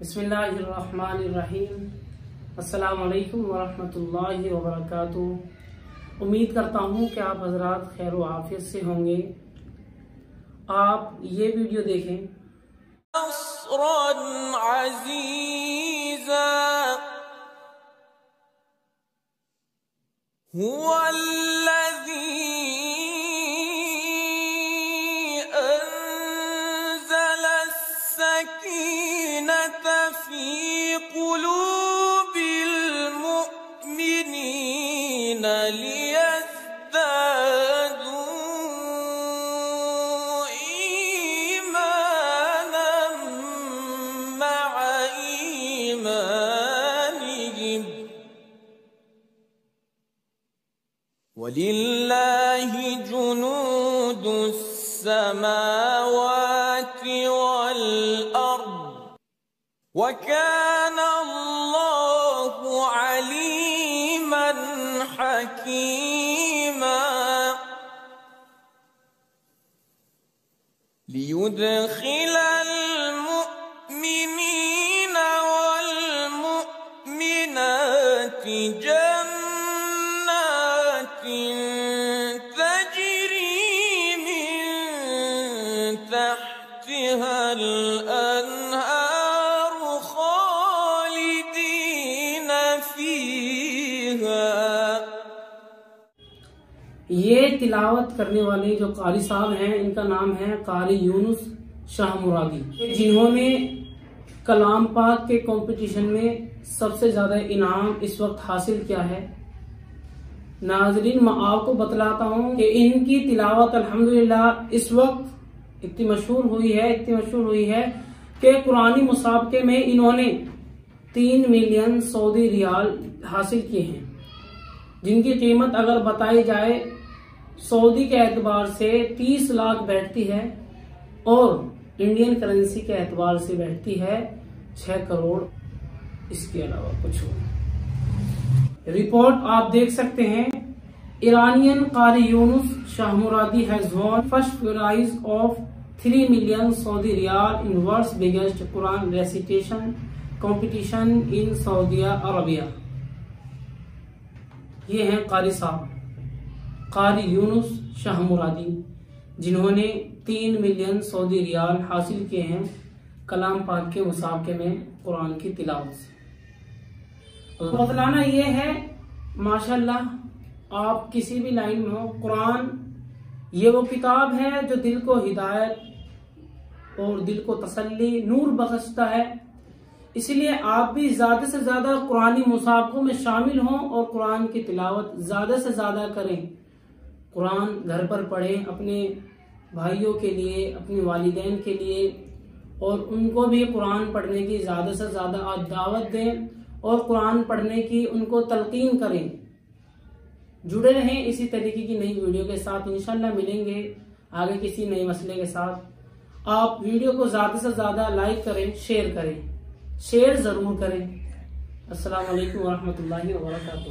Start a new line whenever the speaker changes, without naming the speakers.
بسم اللہ الرحمن الرحیم۔ السلام علیکم ورحمۃ اللہ وبرکاتہ۔ امید کرتا ہوں کہ آپ حضرات خیر و عافیت سے ہوں گے۔ آپ یہ ویڈیو دیکھیں۔
نصرا عزيزا هو في قلوب المؤمنين ليزدادوا إيمانا مع إيمانهم. ولله جنود السماوات والأرض. وكان الله عليما حكيما. ليدخل المؤمنين والمؤمنات جنات تجري من تحتها الأنهار
یہ تلاوت کرنے والے جو قاری صاحب ہیں، ان کا نام ہے قاری یونس شاہ مرادی، جنہوں نے کلام پاک کے کمپٹیشن میں سب سے زیادہ انعام اس وقت حاصل کیا ہے۔ ناظرین، میں آپ کو بتلاتا ہوں کہ ان کی تلاوت الحمدللہ اس وقت اتنی مشہور ہوئی ہے، اتنی مشہور ہوئی ہے کہ قرآنی مسابقے میں انہوں نے تین ملین سعودی ریال حاصل کیے ہیں۔ جن کی قیمت اگر بتائی جائے سعودی کے اعتبار سے تیس لاکھ بیٹھتی ہے اور انڈین کرنسی کے اعتبار سے بیٹھتی ہے چھ کروڑ۔ اس کے علاوہ کچھ ہو رپورٹ آپ دیکھ سکتے ہیں۔ ایرانین قاری یونس شاہ مرادی has won first prize of 3 million Saudi Riyal in world's biggest Quran recitation competition in Saudi Arabia یہ ہیں قاری صاحب۔ قاری یونس شاہ مرادی، جنہوں نے تین ملین سعودی ریال حاصل کیے ہیں کلام پاک کے مسابقے میں قرآن کی تلاوت سے۔ بتلانا یہ ہے، ماشاءاللہ، آپ کسی بھی لائن میں ہو، قرآن یہ وہ کتاب ہے جو دل کو ہدایت اور دل کو تسلی، نور بخشتا ہے۔ اسی لیے آپ بھی زیادہ سے زیادہ قرآنی مسابقوں میں شامل ہوں اور قرآن کی تلاوت زیادہ سے زیادہ کریں۔ قرآن گھر پر پڑھیں اپنے بھائیوں کے لیے، اپنے والدین کے لیے، اور ان کو بھی قرآن پڑھنے کی زیادہ سے زیادہ آپ دعوت دیں اور قرآن پڑھنے کی ان کو تلقین کریں۔ جڑے رہیں اسی طریقے کی نئی ویڈیو کے ساتھ۔ انشاءاللہ ملیں گے آگے کسی نئے مسئلے کے ساتھ۔ آپ ویڈیو کو زیادہ سے زیادہ لائک کریں، شیئر کریں۔ شیئر ضرور کریں۔ السلام علیکم ورحمۃ اللہ وبرکاتہ۔